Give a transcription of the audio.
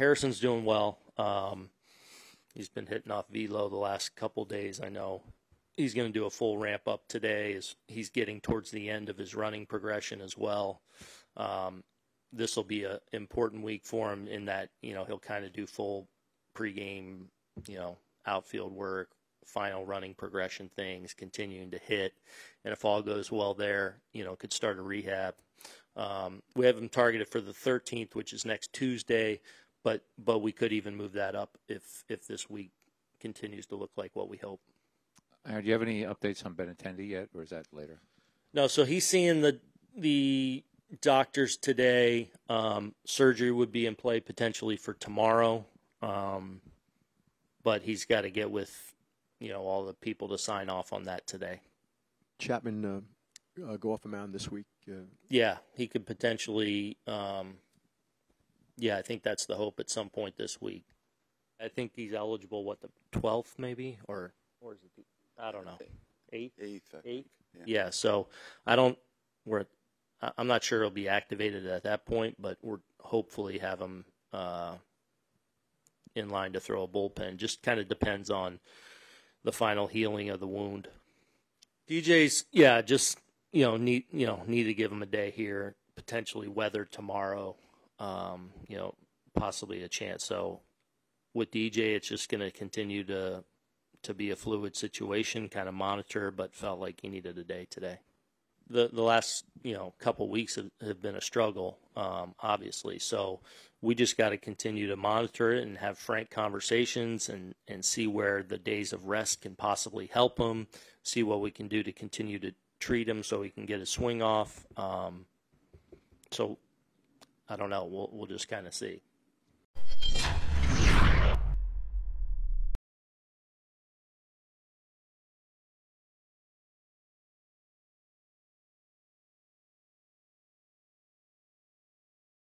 Harrison's doing well. Um, he's been hitting off velo the last couple days. I know he's going to do a full ramp up today. As he's getting towards the end of his running progression as well. Um, this will be an important week for him in that you know he'll kind of do full pregame, you know, outfield work, final running progression things, continuing to hit, and if all goes well there, you know, could start a rehab. Um, we have him targeted for the 13th, which is next Tuesday, but but we could even move that up if if this week continues to look like what we hope. Uh, do you have any updates on Ben Benintendi yet, or is that later? No, so he's seeing the the doctors today. Um, surgery would be in play potentially for tomorrow, um, but he's got to get with you know all the people to sign off on that today. Chapman uh, uh, go off the mound this week. Uh, Yeah, he could potentially. Um, yeah, I think that's the hope at some point this week. I think he's eligible. What the twelfth, maybe, or or is it? The, I don't know. Eighth. Eighth. I Eight? think, Yeah. So I don't. We're. I- I'm not sure he'll be activated at that point, but we're hopefully have him uh, in line to throw a bullpen. Just kind of depends on the final healing of the wound. DJ's yeah, just you know need you know need to give him a day here. Potentially weather tomorrow. Um, you know, possibly a chance. So with DJ, it's just going to continue to to be a fluid situation, kind of monitor, but felt like he needed a day today. The the last you know couple weeks have, have been a struggle, um, obviously. So we just got to continue to monitor it and have frank conversations and and see where the days of rest can possibly help him. See what we can do to continue to treat him so he can get his swing off. Um, so I don't know. We'll we'll just kind of see.